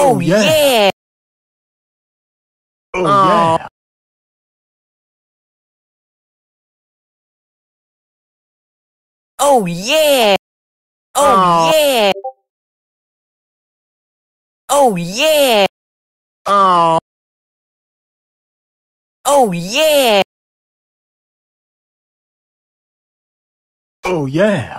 Oh, oh yeah. Oh Aw. yeah. Oh yeah. Oh Aw. yeah. Oh yeah. Oh. Oh yeah. Oh yeah.